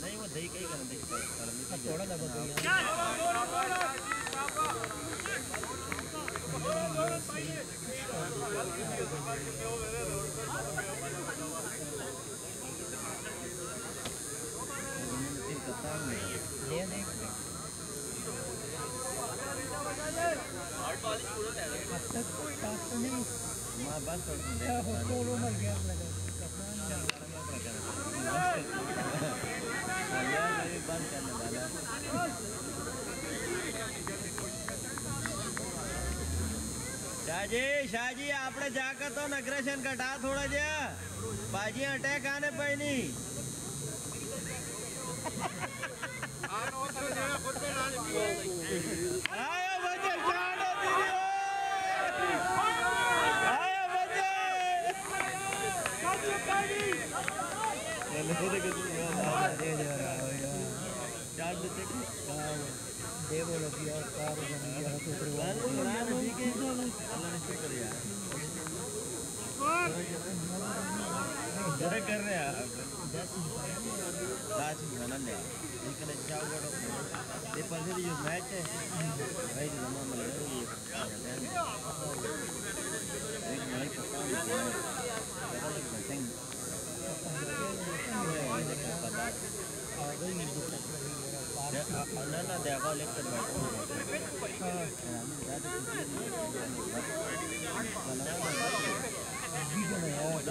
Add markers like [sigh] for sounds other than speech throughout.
नहीं वो दही कहीं करना दही थोड़ा सा बकरियाँ ले दे अब तक साफ तो नहीं माँ बस कर क्या हो कोलो मर गया अपना कपड़ा बंद करने वाला शाहजी शाहजी આપણે જાકે તો નગ્રેશન ઘટા થોડા જે બાજી અટેક આને પૈની આયો બજે જાડો કર रहे हैं राज मनन है इनके जाओ बड़ो ये पहले जो मैच है भाई जो जमा में लग रही एक भाई पता नहीं पता लग बैठेंगे पता आ गई नहीं दिक्कत लगी मेरा पार ना ना देखो लेकर बैठो बीजो में यार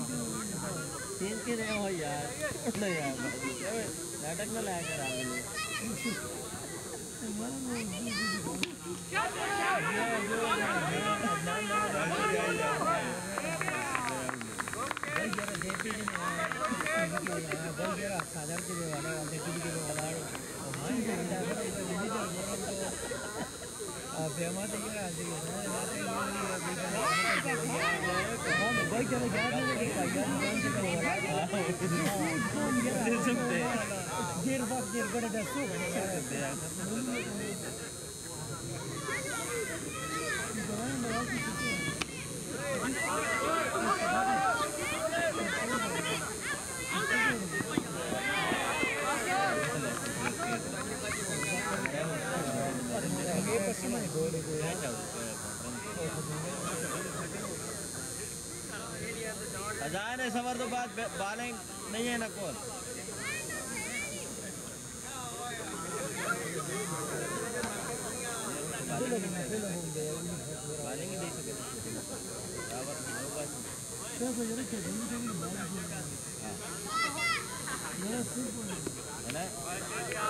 तीन के रहे हो यार नहीं यार नाटक में लाया कर आगे भाई जरा देती नहीं भाई जरा साधारण के वाला वाले टीवी के वाला भाई जरा बेमा तो ये आती है ना रात में ये भाई जरा जाने लगे पाया कौन से वाला देर बाद देर बड़े दसो ये पश्चिम में गोले गोले अजान है सवर तो बाद बालें नहीं है ना कौन सके है ना?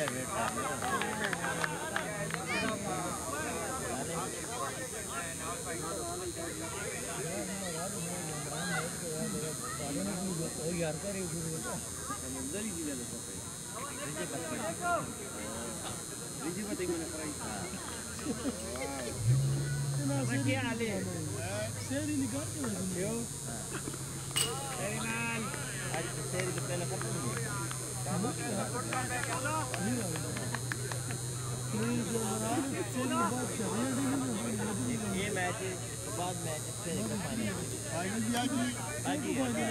ಸೇರಿ ಸೇರಿದ ಮೇಲೆ ಕೊಡ್ತೀನಿ ये मैच बाद मैच एक फाइनल। ये फाइनल उन्हें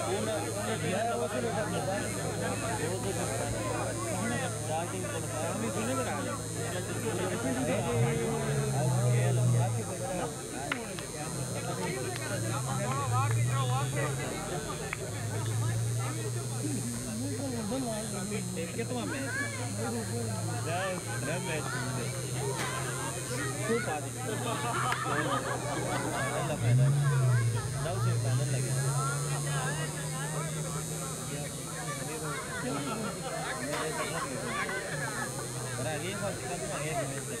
उन्हें दिया है वो तो लोग अपने पास वो तो सब फाइनल स्टार्टिंग को हम ही सुने करा कितना मैच? मैच खूब आदि फाइनल नौ से फाइनल लगे। पर आगे बात करना है मैच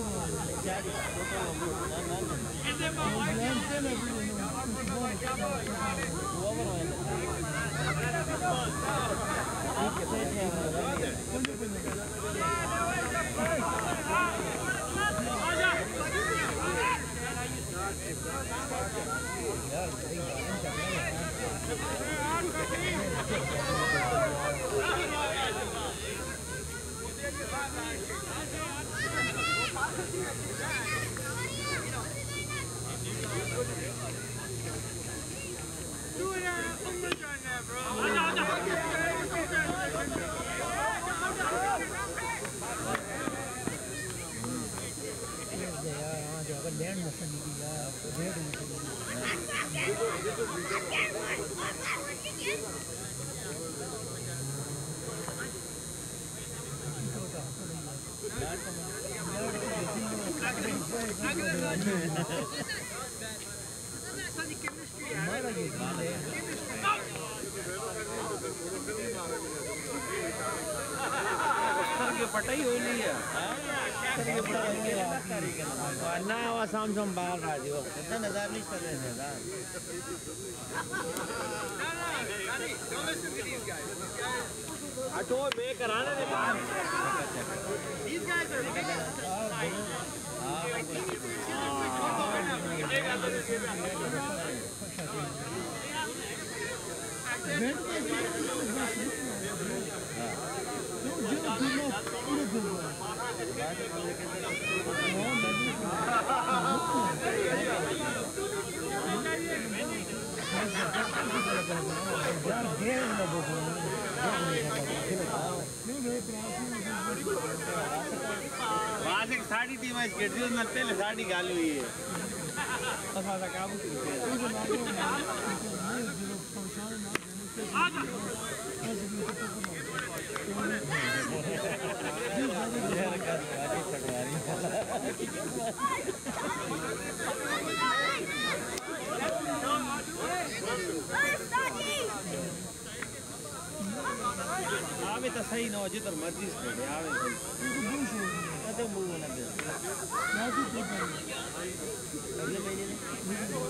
है चार Do it out. Now some some bar radio. I told me कराने दे बाहर. These guys are big. वहाँ से साड़ी थी मैं गिरती उसमें पहले साड़ी गाली हुई है। [laughs] [laughs] बस वाला काम आवे तो सही ना हो जिधर मर्ज़ी स्केट आवे सही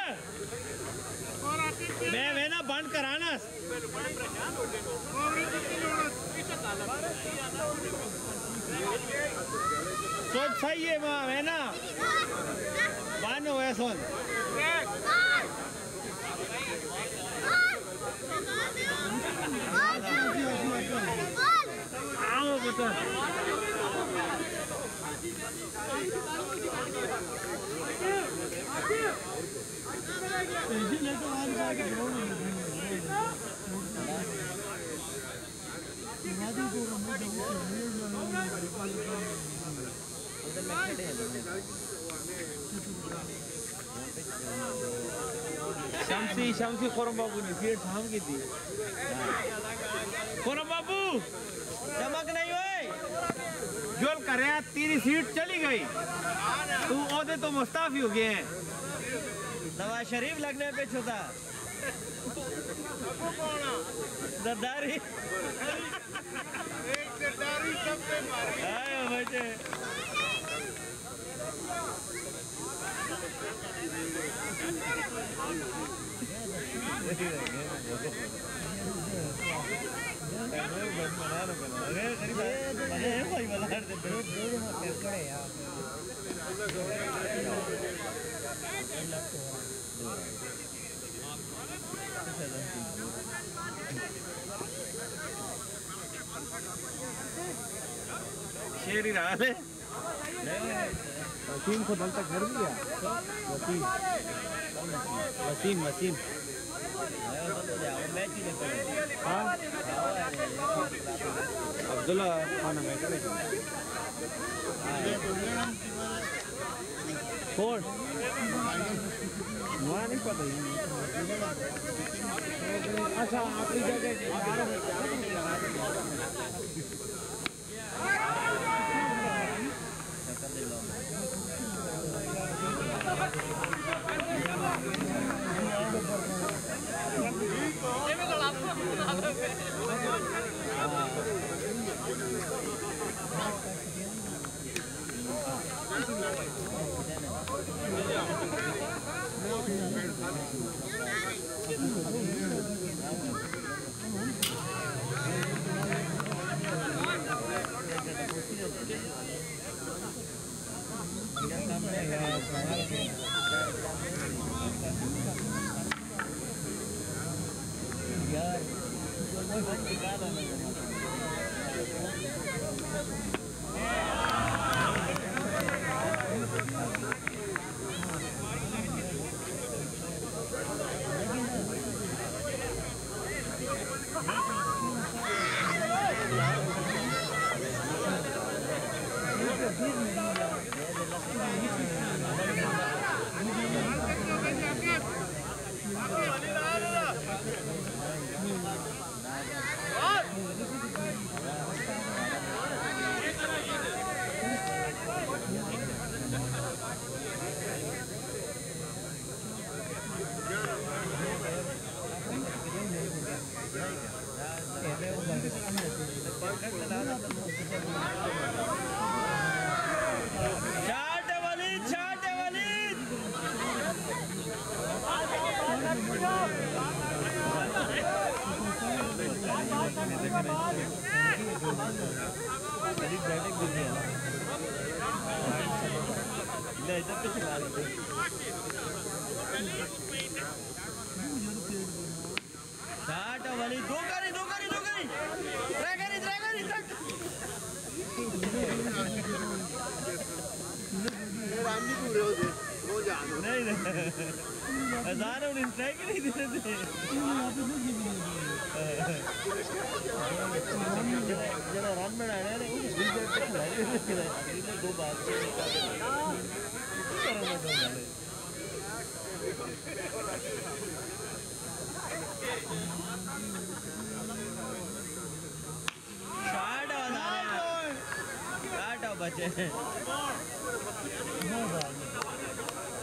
मैं वे ना बंद कराना सोच सही है माँ है ना? बंद हो गया सोन आओ बता शमसी शमसी खोरम बाबू ने फिर थाम की थी खोरम बाबू चमक नहीं हुए जोल कर तेरी सीट चली गई तू ओदे तो मुस्ताफी हो गए हैं नवाज़ शरीफ लगने पे छुता जरदारी आयो बेटे शेर ही रहा है। वसीम को दल तक घर भी गया वसीम। वसीम वसीम। हाँ। अब्दुल्ला खाना मैं कौन वहाँ नहीं पता ही अच्छा आपकी चाट Thank you. जान नहीं नहीं हज़ारों उन्हें ट्राई की नहीं देते थे जरा रन बनाने ने उस बिल पे खिलाड़ी ने खिलाड़ी ने दो बात से करो दो वाले शाट वाला शाट बचे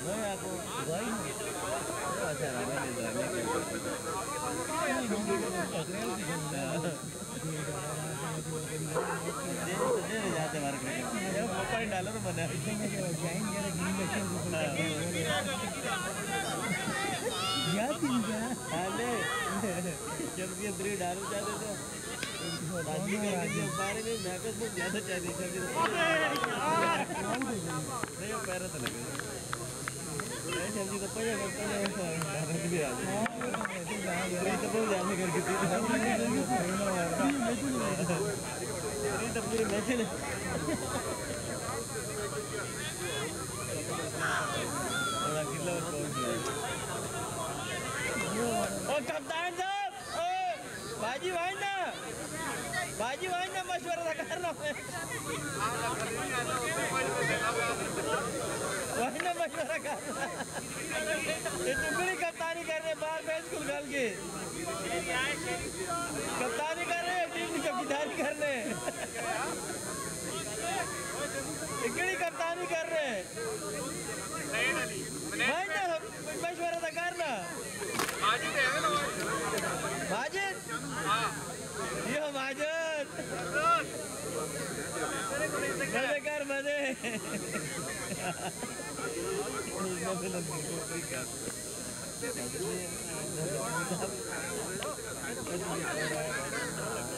नहीं आपको भाई अच्छा रहा मैंने देने जाते मार्केट में ये पप्पा डॉलर बना हाले जब ये थ्री डॉलर जाते तो राज़ी बारे में मैकस में ज़्यादा चाहिए नहीं पैर तो लगे सब्ज़ी तो पड़े करते भी आ जाए तो बहुत ज़्यादा करके कप्तान ना ना मशवरा कर रहा वही ना मशवरा कर कप्तानी कर रहे मैच खुल गल के कप्तानी कर रहे टीम की चौकीदारी कर रहे हैं। इकड़ी कप्तानी कर रहे भाई ना मशवरा था करना माजिद यो माजिद मज़े कर मज़े। [laughs] [laughs]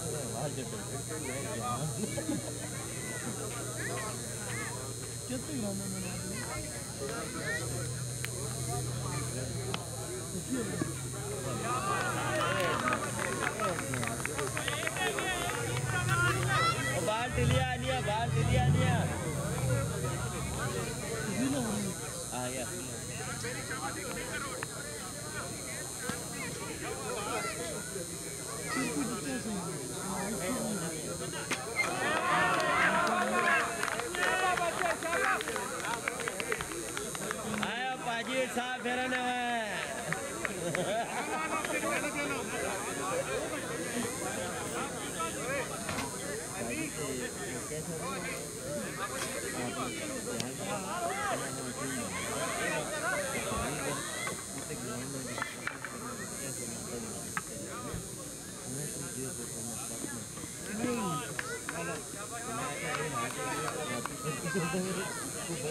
यार बाहर बाहर अभी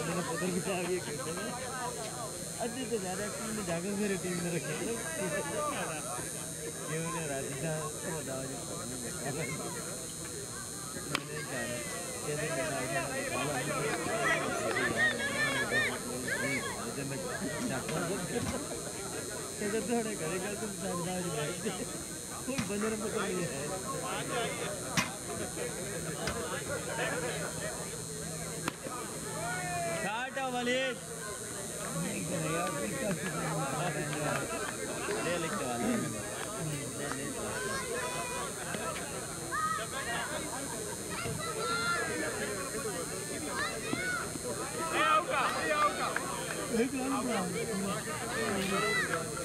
तो ज़्यादा टीम ने जाकर मेरी टीम ने रखे क्यों ने राजस्थान को बताओ जो मैंने जाना कैसे बताओ थोड़े करेगा तुम सरदार बैठ कोई बंदर पकड़ नहीं है टाटा वलीद ले लिखने वाला है ले